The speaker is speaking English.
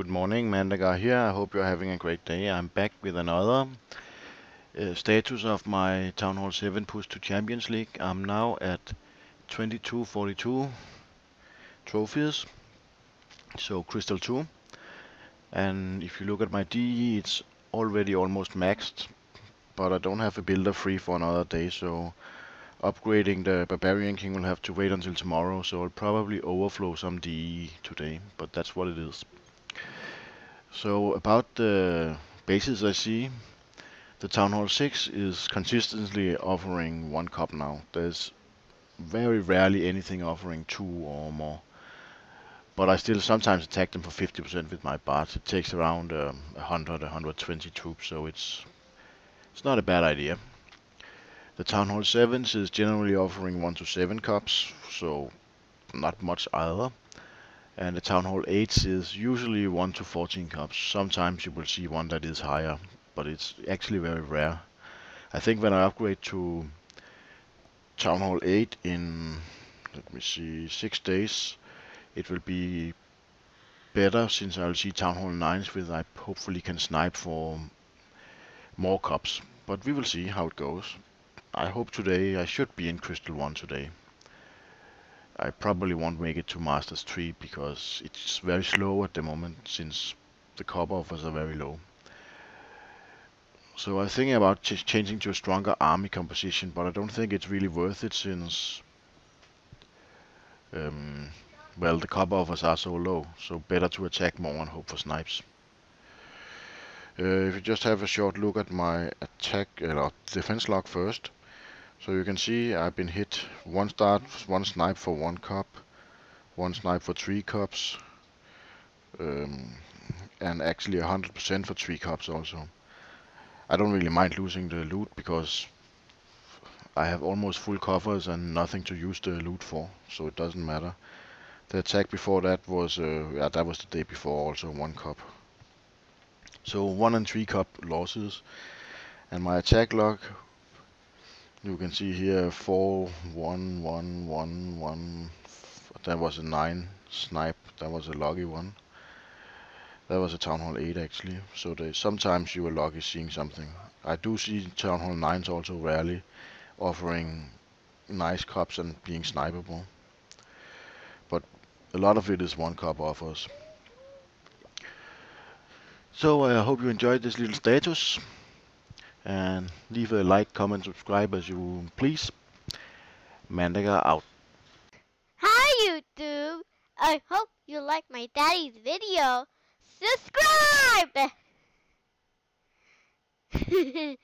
Good morning, Mandagar here. I hope you're having a great day. I'm back with another uh, status of my Town Hall 7 push to Champions League. I'm now at 2242 trophies, so Crystal 2. And if you look at my DE, it's already almost maxed, but I don't have a builder free for another day, so upgrading the Barbarian King will have to wait until tomorrow, so I'll probably overflow some DE today, but that's what it is. So about the bases I see, the Town Hall 6 is consistently offering one cup now. There's very rarely anything offering two or more. But I still sometimes attack them for 50% with my barch. It takes around um, 100, 120 troops, so it's it's not a bad idea. The Town Hall 7s is generally offering 1 to 7 cups, so not much either. And the Town Hall 8 is usually 1 to 14 cups. Sometimes you will see one that is higher, but it's actually very rare. I think when I upgrade to Town Hall 8 in, let me see, 6 days, it will be better since I'll see Town Hall 9s with I hopefully can snipe for more cups. But we will see how it goes. I hope today I should be in Crystal 1 today. I probably won't make it to Masters 3 because it's very slow at the moment since the cup offers are very low. So I'm thinking about ch changing to a stronger army composition, but I don't think it's really worth it since, um, well, the cup offers are so low. So better to attack more and hope for snipes. Uh, if you just have a short look at my attack uh, defense log first, so you can see I've been hit one start, one snipe for one cup, one snipe for three cups, um, and actually 100% for three cups also. I don't really mind losing the loot because I have almost full covers and nothing to use the loot for, so it doesn't matter. The attack before that was, uh, yeah, that was the day before also one cup. So one and three cup losses, and my attack log you can see here 4, 1, 1, 1, 1. That was a 9 snipe. That was a lucky one. That was a Town Hall 8 actually. So they, sometimes you are lucky seeing something. I do see Town Hall 9s also rarely offering nice cups and being snipeable. But a lot of it is one cup offers. So I hope you enjoyed this little status and leave a like, comment, subscribe as you please. Mandagar out. Hi YouTube! I hope you like my daddy's video. Subscribe!